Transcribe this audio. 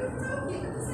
Yeah.